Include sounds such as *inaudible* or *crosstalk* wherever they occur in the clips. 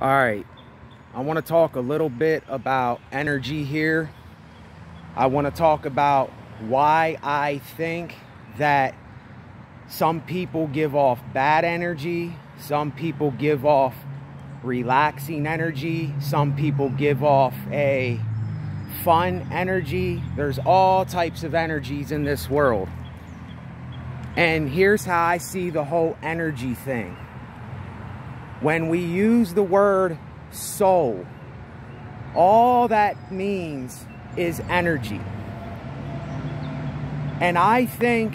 All right, I want to talk a little bit about energy here. I want to talk about why I think that some people give off bad energy, some people give off relaxing energy, some people give off a fun energy. There's all types of energies in this world. And here's how I see the whole energy thing. When we use the word soul, all that means is energy. And I think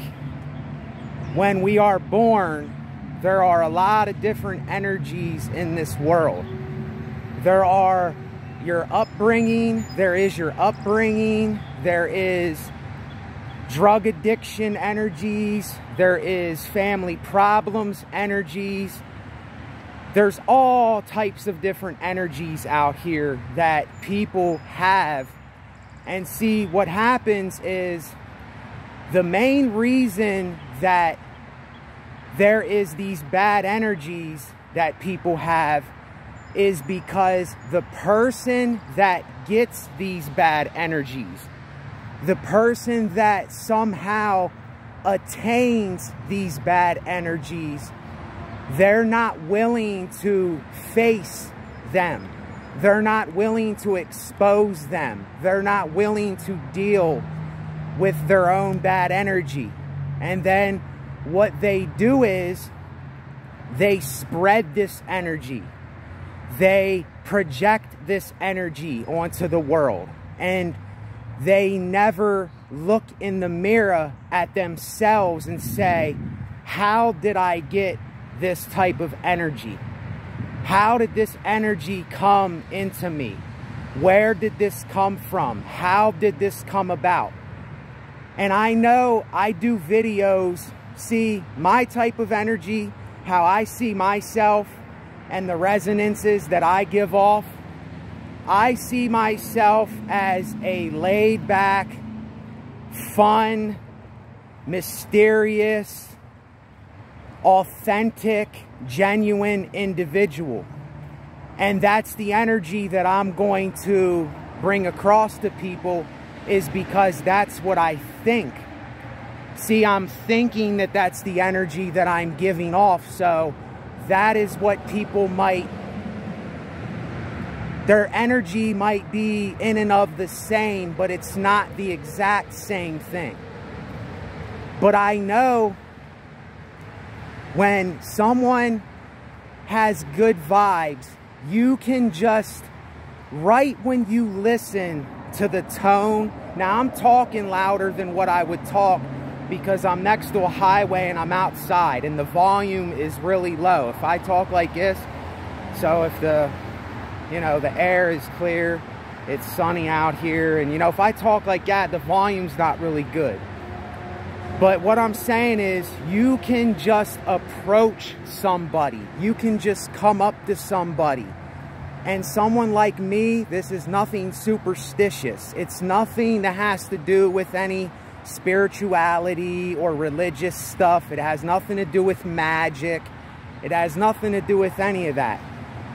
when we are born, there are a lot of different energies in this world. There are your upbringing, there is your upbringing, there is drug addiction energies, there is family problems energies, there's all types of different energies out here that people have. And see, what happens is the main reason that there is these bad energies that people have is because the person that gets these bad energies, the person that somehow attains these bad energies they're not willing to face them. They're not willing to expose them. They're not willing to deal with their own bad energy. And then what they do is they spread this energy. They project this energy onto the world. And they never look in the mirror at themselves and say, how did I get this type of energy? How did this energy come into me? Where did this come from? How did this come about? And I know I do videos, see my type of energy, how I see myself and the resonances that I give off. I see myself as a laid back, fun, mysterious, authentic, genuine individual. And that's the energy that I'm going to bring across to people is because that's what I think. See, I'm thinking that that's the energy that I'm giving off. So that is what people might, their energy might be in and of the same, but it's not the exact same thing. But I know when someone has good vibes, you can just, right when you listen to the tone, now I'm talking louder than what I would talk because I'm next to a highway and I'm outside and the volume is really low. If I talk like this, so if the, you know, the air is clear, it's sunny out here, and you know, if I talk like that, the volume's not really good. But what I'm saying is you can just approach somebody. You can just come up to somebody. And someone like me, this is nothing superstitious. It's nothing that has to do with any spirituality or religious stuff. It has nothing to do with magic. It has nothing to do with any of that.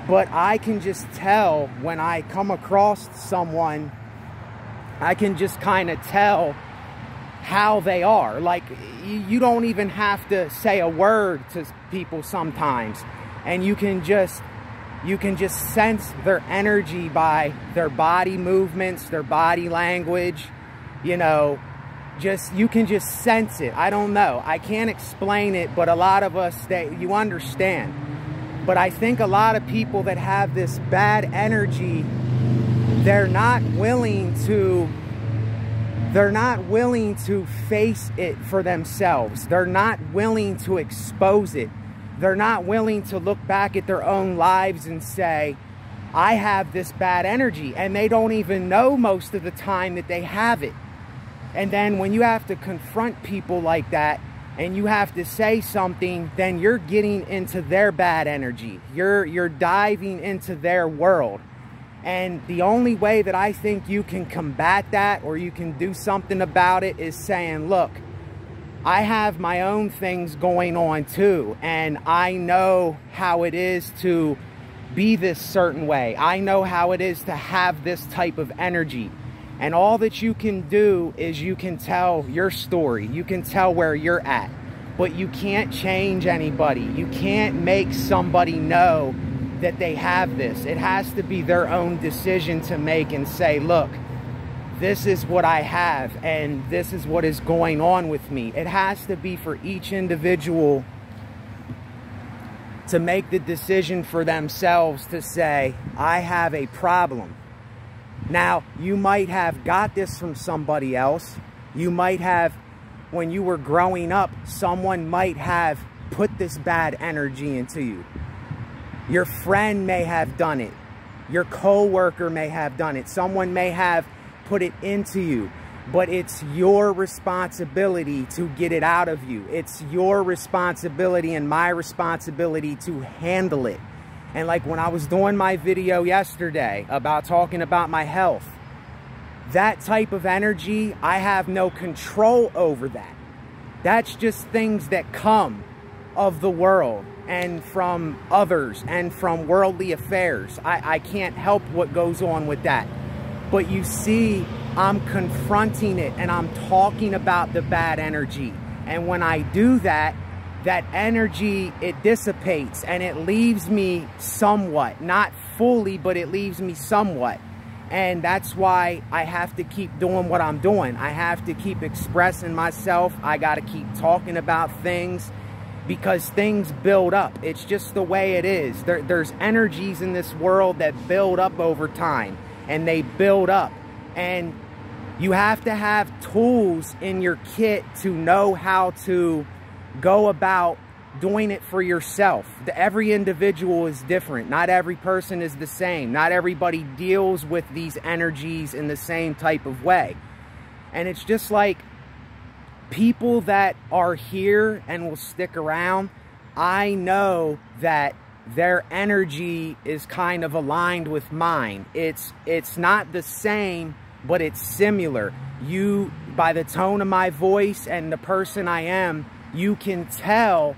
But I can just tell when I come across someone, I can just kind of tell how they are. Like, you don't even have to say a word to people sometimes. And you can just, you can just sense their energy by their body movements, their body language, you know, just, you can just sense it. I don't know. I can't explain it, but a lot of us, that you understand. But I think a lot of people that have this bad energy, they're not willing to they're not willing to face it for themselves. They're not willing to expose it. They're not willing to look back at their own lives and say, I have this bad energy. And they don't even know most of the time that they have it. And then when you have to confront people like that and you have to say something, then you're getting into their bad energy. You're, you're diving into their world. And the only way that I think you can combat that or you can do something about it is saying, look, I have my own things going on too. And I know how it is to be this certain way. I know how it is to have this type of energy. And all that you can do is you can tell your story. You can tell where you're at. But you can't change anybody. You can't make somebody know that they have this. It has to be their own decision to make and say, look, this is what I have and this is what is going on with me. It has to be for each individual to make the decision for themselves to say, I have a problem. Now, you might have got this from somebody else. You might have, when you were growing up, someone might have put this bad energy into you. Your friend may have done it. Your coworker may have done it. Someone may have put it into you. But it's your responsibility to get it out of you. It's your responsibility and my responsibility to handle it. And like when I was doing my video yesterday about talking about my health, that type of energy, I have no control over that. That's just things that come of the world and from others and from worldly affairs. I, I can't help what goes on with that. But you see, I'm confronting it and I'm talking about the bad energy. And when I do that, that energy, it dissipates and it leaves me somewhat, not fully, but it leaves me somewhat. And that's why I have to keep doing what I'm doing. I have to keep expressing myself. I got to keep talking about things because things build up. It's just the way it is. There, there's energies in this world that build up over time and they build up. And you have to have tools in your kit to know how to go about doing it for yourself. Every individual is different. Not every person is the same. Not everybody deals with these energies in the same type of way. And it's just like people that are here and will stick around, I know that their energy is kind of aligned with mine. It's it's not the same, but it's similar. You by the tone of my voice and the person I am, you can tell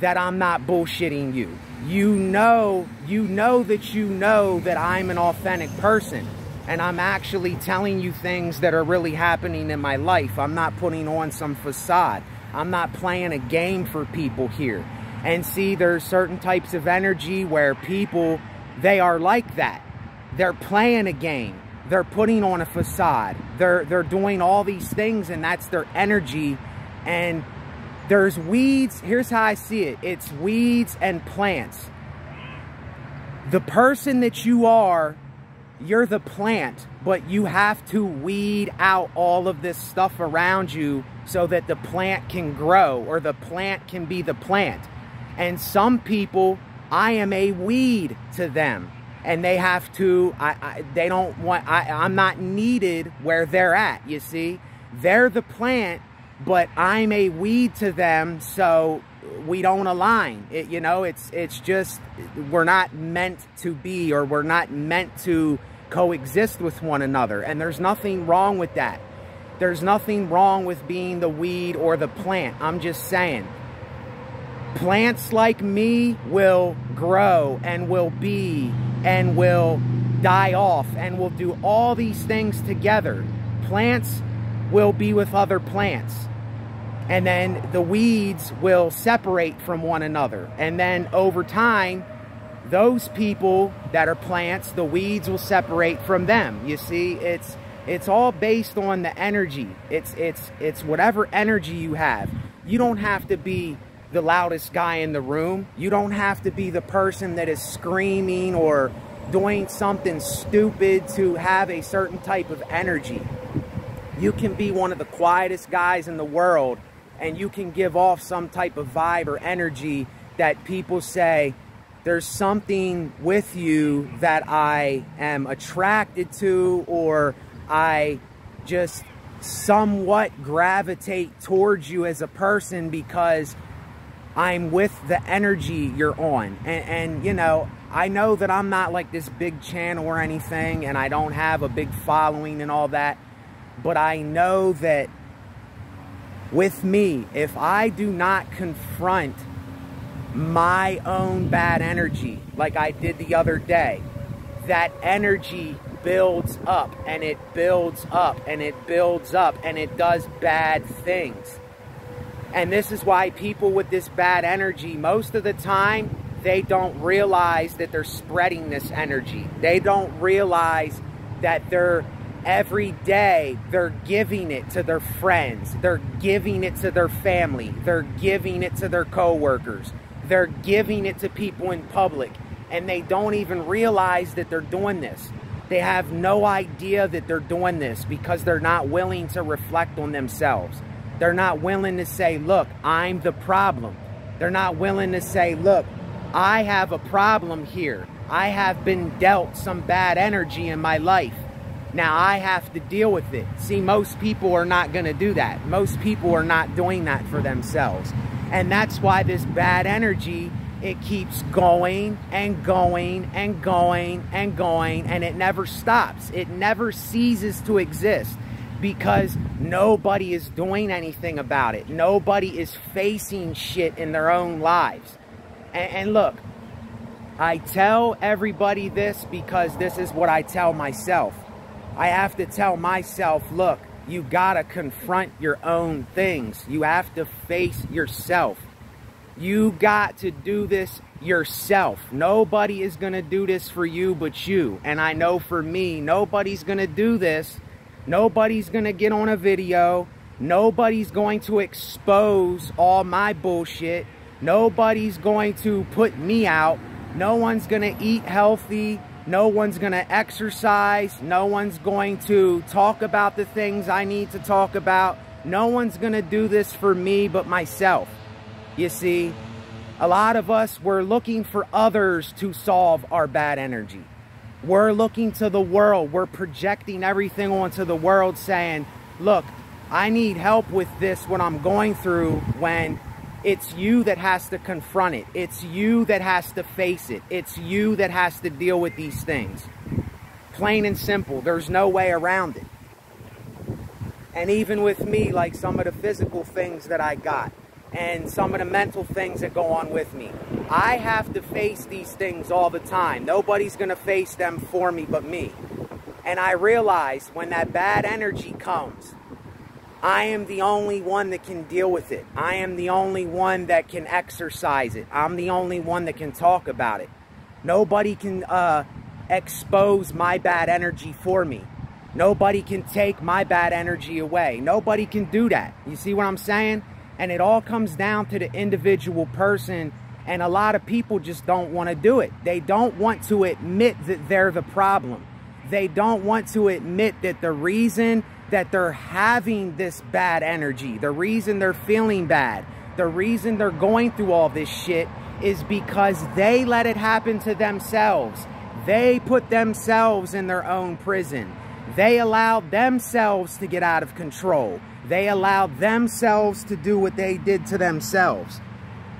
that I'm not bullshitting you. You know, you know that you know that I'm an authentic person and I'm actually telling you things that are really happening in my life. I'm not putting on some facade. I'm not playing a game for people here. And see, there's certain types of energy where people, they are like that. They're playing a game. They're putting on a facade. They're, they're doing all these things and that's their energy. And there's weeds. Here's how I see it. It's weeds and plants. The person that you are, you're the plant, but you have to weed out all of this stuff around you so that the plant can grow or the plant can be the plant. And some people, I am a weed to them. And they have to, I, I they don't want, I, I'm not needed where they're at, you see. They're the plant but I'm a weed to them, so we don't align. It, you know, it's it's just we're not meant to be or we're not meant to coexist with one another. And there's nothing wrong with that. There's nothing wrong with being the weed or the plant. I'm just saying. Plants like me will grow and will be and will die off and will do all these things together. Plants will be with other plants and then the weeds will separate from one another. And then over time, those people that are plants, the weeds will separate from them. You see, it's it's all based on the energy. It's it's it's whatever energy you have. You don't have to be the loudest guy in the room. You don't have to be the person that is screaming or doing something stupid to have a certain type of energy. You can be one of the quietest guys in the world and you can give off some type of vibe or energy that people say, there's something with you that I am attracted to or I just somewhat gravitate towards you as a person because I'm with the energy you're on. And, and, you know, I know that I'm not like this big channel or anything and I don't have a big following and all that, but I know that with me, if I do not confront my own bad energy, like I did the other day, that energy builds up and it builds up and it builds up and it does bad things. And this is why people with this bad energy, most of the time, they don't realize that they're spreading this energy. They don't realize that they're every day they're giving it to their friends. They're giving it to their family. They're giving it to their coworkers. They're giving it to people in public. And they don't even realize that they're doing this. They have no idea that they're doing this because they're not willing to reflect on themselves. They're not willing to say, look, I'm the problem. They're not willing to say, look, I have a problem here. I have been dealt some bad energy in my life. Now I have to deal with it. See, most people are not going to do that. Most people are not doing that for themselves. And that's why this bad energy, it keeps going and going and going and going and it never stops. It never ceases to exist because nobody is doing anything about it. Nobody is facing shit in their own lives. And, and, look, I tell everybody this because this is what I tell myself. I have to tell myself, look, you gotta confront your own things. You have to face yourself. You got to do this yourself. Nobody is gonna do this for you but you. And I know for me, nobody's gonna do this Nobody's going to get on a video. Nobody's going to expose all my bullshit. Nobody's going to put me out. No one's going to eat healthy. No one's going to exercise. No one's going to talk about the things I need to talk about. No one's going to do this for me but myself. You see, a lot of us, we're looking for others to solve our bad energy. We're looking to the world. We're projecting everything onto the world saying, look, I need help with this what I'm going through when it's you that has to confront it. It's you that has to face it. It's you that has to deal with these things. Plain and simple. There's no way around it. And even with me, like some of the physical things that I got, and some of the mental things that go on with me. I have to face these things all the time. Nobody's going to face them for me but me. And I realize when that bad energy comes, I am the only one that can deal with it. I am the only one that can exercise it. I'm the only one that can talk about it. Nobody can uh, expose my bad energy for me. Nobody can take my bad energy away. Nobody can do that. You see what I'm saying? And it all comes down to the individual person. And a lot of people just don't want to do it. They don't want to admit that they're the problem. They don't want to admit that the reason that they're having this bad energy, the reason they're feeling bad, the reason they're going through all this shit is because they let it happen to themselves. They put themselves in their own prison. They allowed themselves to get out of control. They allowed themselves to do what they did to themselves.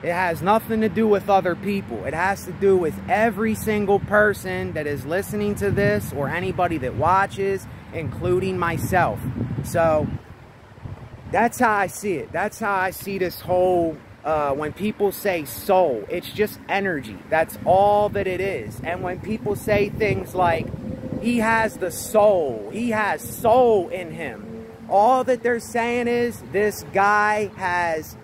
It has nothing to do with other people. It has to do with every single person that is listening to this or anybody that watches, including myself. So that's how I see it. That's how I see this whole, uh, when people say soul, it's just energy. That's all that it is. And when people say things like, he has the soul, he has soul in him, all that they're saying is this guy has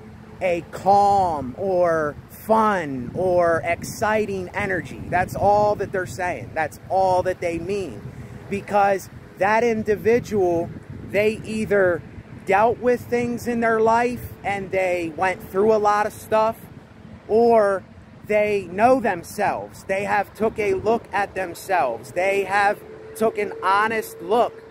a calm or fun or exciting energy. That's all that they're saying. That's all that they mean. Because that individual, they either dealt with things in their life and they went through a lot of stuff or they know themselves. They have took a look at themselves. They have took an honest look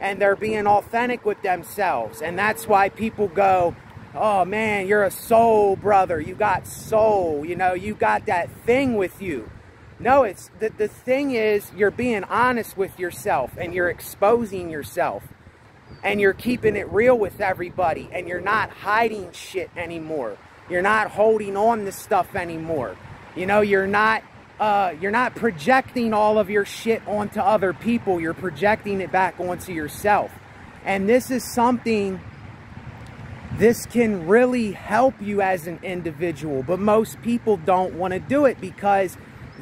and they're being authentic with themselves. And that's why people go, oh man, you're a soul brother. You got soul. You know, you got that thing with you. No, it's the, the thing is you're being honest with yourself and you're exposing yourself and you're keeping it real with everybody and you're not hiding shit anymore. You're not holding on to stuff anymore. You know, you're not uh, you're not projecting all of your shit onto other people. You're projecting it back onto yourself. And this is something this can really help you as an individual. But most people don't want to do it because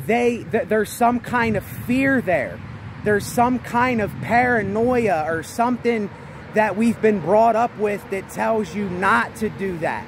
they th there's some kind of fear there. There's some kind of paranoia or something that we've been brought up with that tells you not to do that.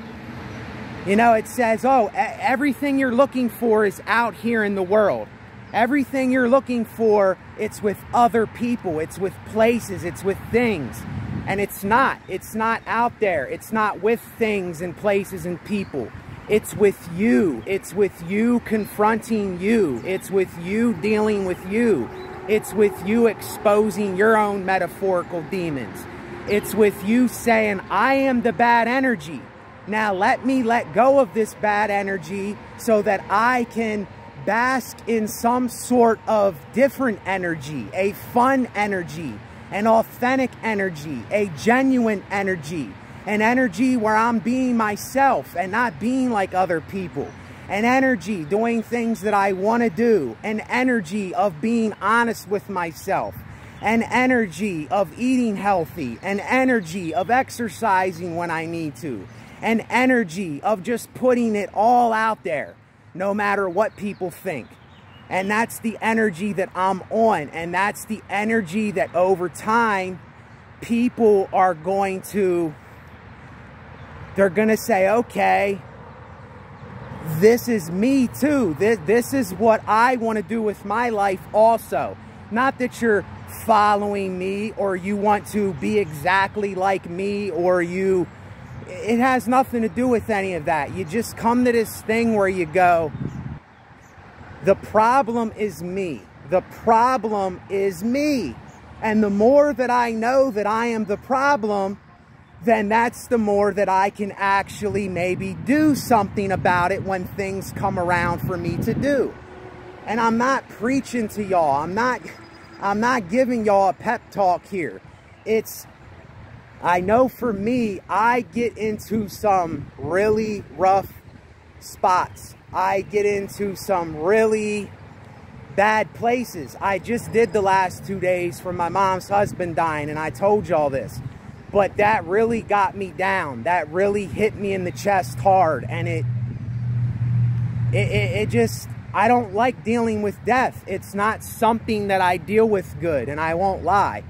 You know, it says, oh, everything you're looking for is out here in the world. Everything you're looking for, it's with other people, it's with places, it's with things. And it's not. It's not out there. It's not with things and places and people. It's with you. It's with you confronting you. It's with you dealing with you. It's with you exposing your own metaphorical demons. It's with you saying, I am the bad energy. Now let me let go of this bad energy so that I can bask in some sort of different energy, a fun energy, an authentic energy, a genuine energy, an energy where I'm being myself and not being like other people, an energy doing things that I want to do, an energy of being honest with myself, an energy of eating healthy, an energy of exercising when I need to, an energy of just putting it all out there, no matter what people think. And that's the energy that I'm on. And that's the energy that over time, people are going to, they're going to say, okay, this is me too. This, this is what I want to do with my life also. Not that you're following me or you want to be exactly like me or you it has nothing to do with any of that. You just come to this thing where you go, the problem is me. The problem is me. And the more that I know that I am the problem, then that's the more that I can actually maybe do something about it when things come around for me to do. And I'm not preaching to y'all. I'm not I'm not giving y'all a pep talk here. It's I know for me, I get into some really rough spots. I get into some really bad places. I just did the last two days for my mom's husband dying, and I told y'all this. But that really got me down. That really hit me in the chest hard, and it, it, it, it just, I don't like dealing with death. It's not something that I deal with good, and I won't lie.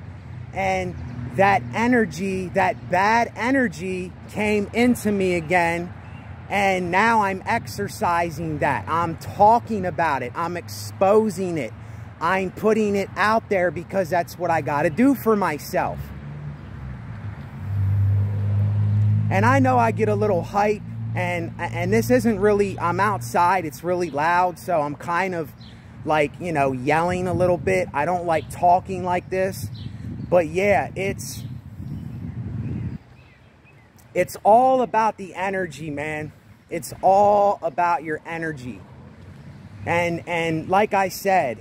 And that energy, that bad energy came into me again. And now I'm exercising that. I'm talking about it. I'm exposing it. I'm putting it out there because that's what I got to do for myself. And I know I get a little hype and and this isn't really I'm outside. It's really loud, so I'm kind of like, you know, yelling a little bit. I don't like talking like this. But yeah, it's it's all about the energy, man. It's all about your energy. And and like I said,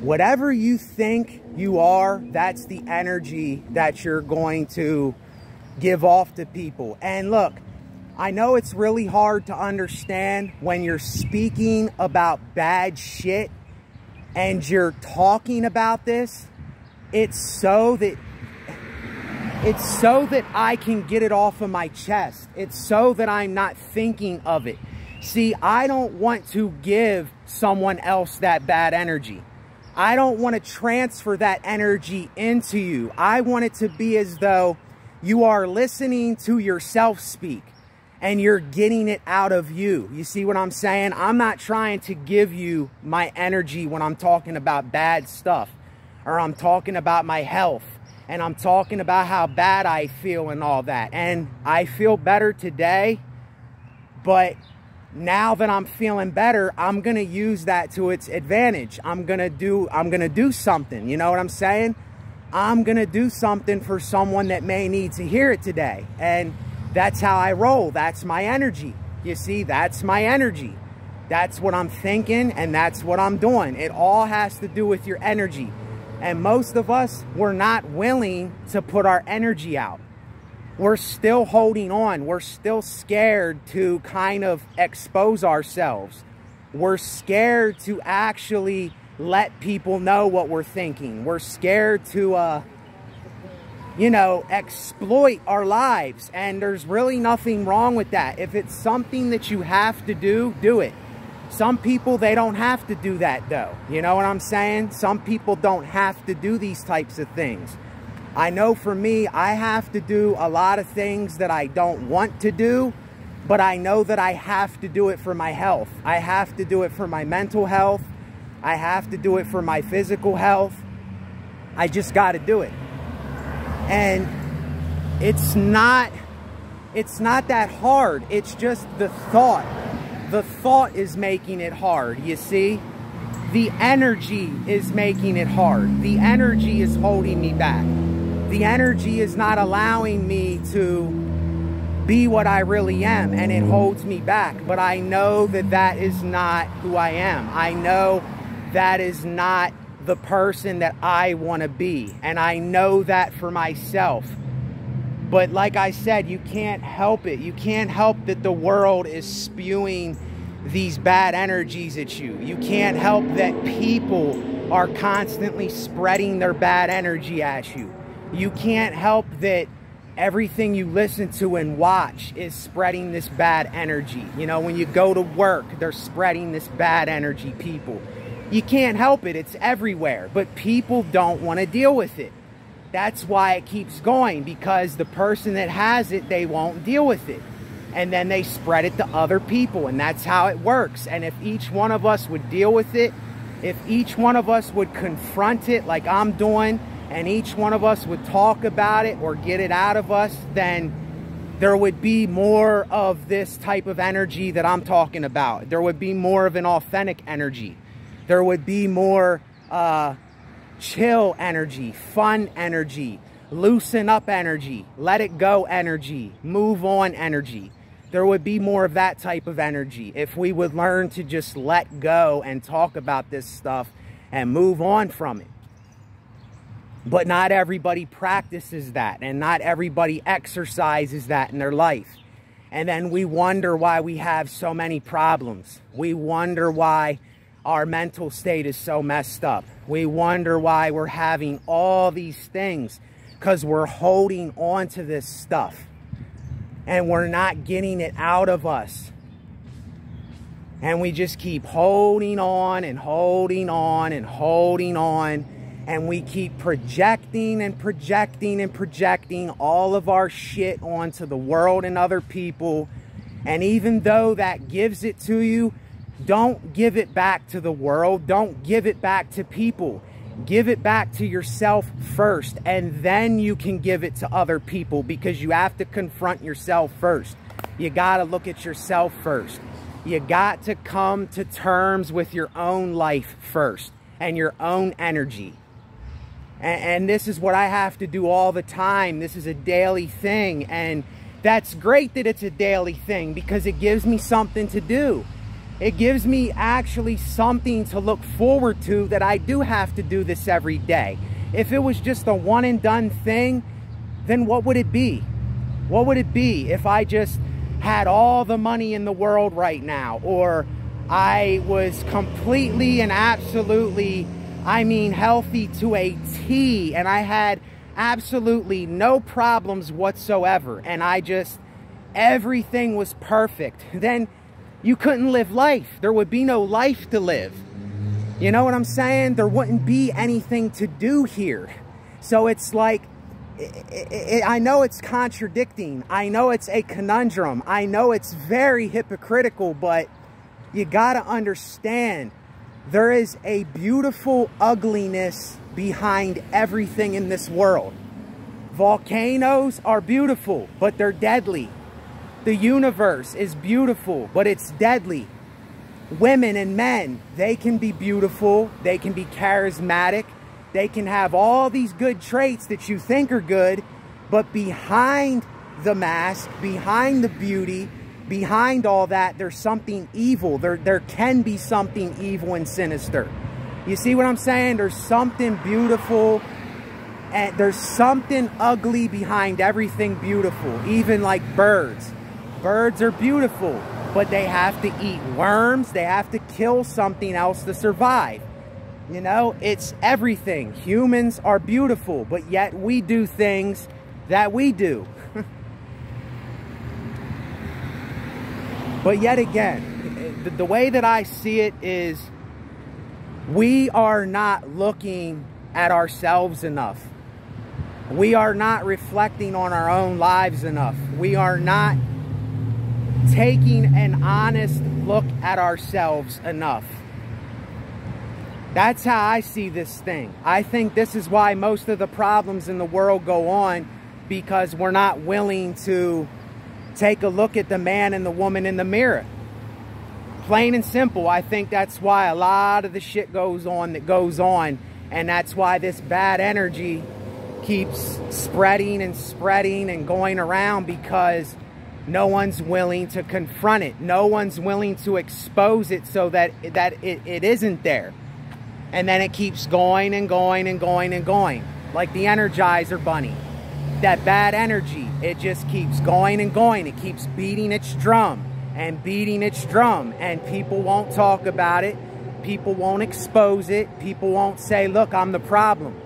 whatever you think you are, that's the energy that you're going to give off to people. And look, I know it's really hard to understand when you're speaking about bad shit and you're talking about this it's so that it's so that I can get it off of my chest. It's so that I'm not thinking of it. See, I don't want to give someone else that bad energy. I don't want to transfer that energy into you. I want it to be as though you are listening to yourself speak and you're getting it out of you. You see what I'm saying? I'm not trying to give you my energy when I'm talking about bad stuff or I'm talking about my health and I'm talking about how bad I feel and all that. And I feel better today, but now that I'm feeling better, I'm going to use that to its advantage. I'm going to do I'm going to do something, you know what I'm saying? I'm going to do something for someone that may need to hear it today. And that's how I roll. That's my energy. You see, that's my energy. That's what I'm thinking and that's what I'm doing. It all has to do with your energy. And most of us, we're not willing to put our energy out. We're still holding on. We're still scared to kind of expose ourselves. We're scared to actually let people know what we're thinking. We're scared to, uh, you know, exploit our lives. And there's really nothing wrong with that. If it's something that you have to do, do it. Some people, they don't have to do that though. You know what I'm saying? Some people don't have to do these types of things. I know for me, I have to do a lot of things that I don't want to do, but I know that I have to do it for my health. I have to do it for my mental health. I have to do it for my physical health. I just got to do it. And it's not it's not that hard. It's just the thought. The thought is making it hard, you see? The energy is making it hard. The energy is holding me back the energy is not allowing me to be what I really am and it holds me back. But I know that that is not who I am. I know that is not the person that I want to be. And I know that for myself. But like I said, you can't help it. You can't help that the world is spewing these bad energies at you. You can't help that people are constantly spreading their bad energy at you you can't help that everything you listen to and watch is spreading this bad energy. You know, when you go to work, they're spreading this bad energy, people. You can't help it, it's everywhere, but people don't want to deal with it. That's why it keeps going, because the person that has it, they won't deal with it. And then they spread it to other people, and that's how it works. And if each one of us would deal with it, if each one of us would confront it like I'm doing, and each one of us would talk about it or get it out of us, then there would be more of this type of energy that I'm talking about. There would be more of an authentic energy. There would be more uh, chill energy, fun energy, loosen up energy, let it go energy, move on energy. There would be more of that type of energy if we would learn to just let go and talk about this stuff and move on from it. But not everybody practices that and not everybody exercises that in their life. And then we wonder why we have so many problems. We wonder why our mental state is so messed up. We wonder why we're having all these things because we're holding on to this stuff and we're not getting it out of us. And we just keep holding on and holding on and holding on and we keep projecting and projecting and projecting all of our shit onto the world and other people. And even though that gives it to you, don't give it back to the world. Don't give it back to people. Give it back to yourself first, and then you can give it to other people because you have to confront yourself first. You got to look at yourself first. You got to come to terms with your own life first and your own energy. And, and this is what I have to do all the time. This is a daily thing. And that's great that it's a daily thing because it gives me something to do. It gives me actually something to look forward to that I do have to do this every day. If it was just a one and done thing, then what would it be? What would it be if I just had all the money in the world right now or I was completely and absolutely I mean healthy to a T. And I had absolutely no problems whatsoever. And I just, everything was perfect. Then you couldn't live life. There would be no life to live. You know what I'm saying? There wouldn't be anything to do here. So it's like, I know it's contradicting. I know it's a conundrum. I know it's very hypocritical, but you got to understand there is a beautiful ugliness behind everything in this world. Volcanoes are beautiful, but they're deadly. The universe is beautiful, but it's deadly. Women and men, they can be beautiful, they can be charismatic, they can have all these good traits that you think are good, but behind the mask, behind the beauty, behind all that, there's something evil. There, there can be something evil and sinister. You see what I'm saying? There's something beautiful and there's something ugly behind everything beautiful, even like birds. Birds are beautiful, but they have to eat worms. They have to kill something else to survive. You know, it's everything. Humans are beautiful, but yet we do things that we do. *laughs* but yet again, the, way that I see it is we are not looking at ourselves enough. We are not reflecting on our own lives enough. We are not taking an honest look at ourselves enough. That's how I see this thing. I think this is why most of the problems in the world go on because we're not willing to take a look at the man and the woman in the mirror. Plain and simple, I think that's why a lot of the shit goes on that goes on. And that's why this bad energy keeps spreading and spreading and going around because no one's willing to confront it. No one's willing to expose it so that, that it, it isn't there. And then it keeps going and going and going and going. Like the Energizer Bunny. That bad energy, it just keeps going and going. It keeps beating its drum and beating its drum and people won't talk about it people won't expose it people won't say look i'm the problem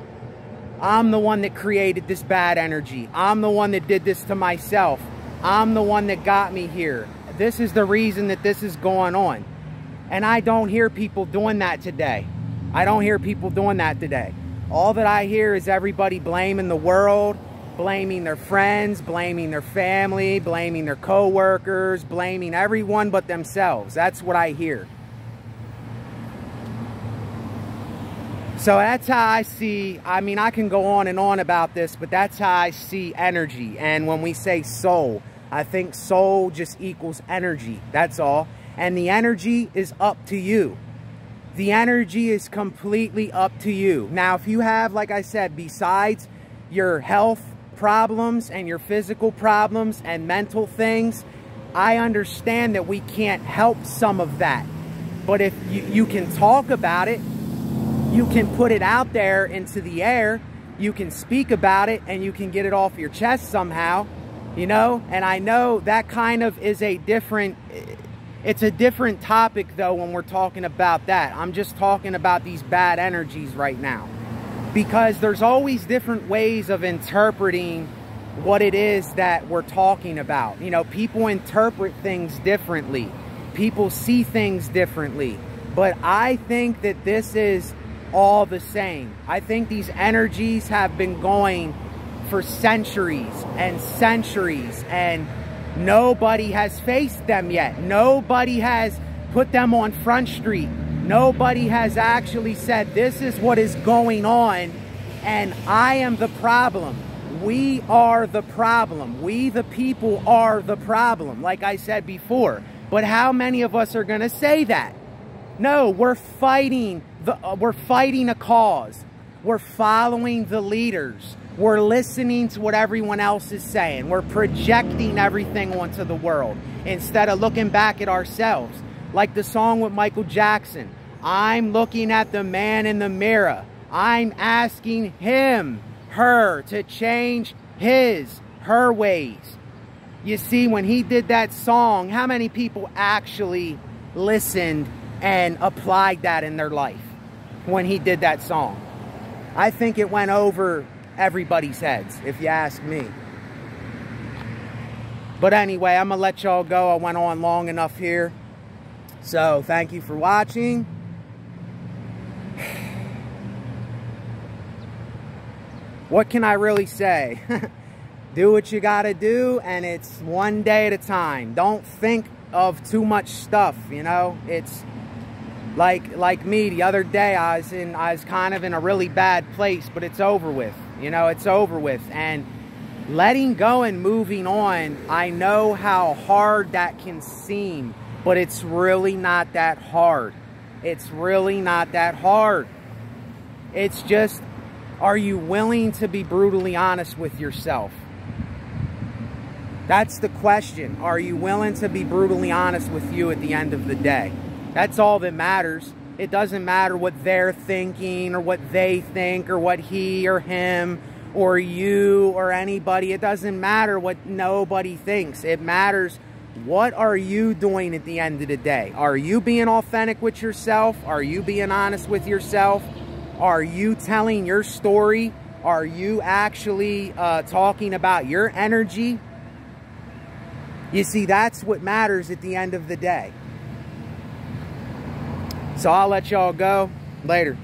i'm the one that created this bad energy i'm the one that did this to myself i'm the one that got me here this is the reason that this is going on and i don't hear people doing that today i don't hear people doing that today all that i hear is everybody blaming the world blaming their friends, blaming their family, blaming their coworkers, blaming everyone but themselves. That's what I hear. So that's how I see, I mean, I can go on and on about this, but that's how I see energy. And when we say soul, I think soul just equals energy. That's all. And the energy is up to you. The energy is completely up to you. Now, if you have, like I said, besides your health problems and your physical problems and mental things, I understand that we can't help some of that. But if you, you can talk about it, you can put it out there into the air, you can speak about it and you can get it off your chest somehow, you know? And I know that kind of is a different, it's a different topic though when we're talking about that. I'm just talking about these bad energies right now because there's always different ways of interpreting what it is that we're talking about. You know, people interpret things differently. People see things differently. But I think that this is all the same. I think these energies have been going for centuries and centuries and nobody has faced them yet. Nobody has put them on Front Street Nobody has actually said this is what is going on and I am the problem. We are the problem. We, the people, are the problem, like I said before. But how many of us are going to say that? No, we're fighting. The, uh, we're fighting a cause. We're following the leaders. We're listening to what everyone else is saying. We're projecting everything onto the world instead of looking back at ourselves. Like the song with Michael Jackson. I'm looking at the man in the mirror. I'm asking him, her, to change his, her ways. You see, when he did that song, how many people actually listened and applied that in their life when he did that song? I think it went over everybody's heads, if you ask me. But anyway, I'm going to let y'all go. I went on long enough here. So, thank you for watching. *sighs* what can I really say? *laughs* do what you gotta do and it's one day at a time. Don't think of too much stuff, you know? It's like like me the other day I was in I was kind of in a really bad place, but it's over with. You know, it's over with and letting go and moving on, I know how hard that can seem, but it's really not that hard. It's really not that hard. It's just are you willing to be brutally honest with yourself? That's the question. Are you willing to be brutally honest with you at the end of the day? That's all that matters. It doesn't matter what they're thinking or what they think or what he or him or you or anybody. It doesn't matter what nobody thinks. It matters What are you doing at the end of the day? Are you being authentic with yourself? Are you being honest with yourself? Are you telling your story? Are you actually uh, talking about your energy? You see, that's what matters at the end of the day. So I'll let y'all go. Later.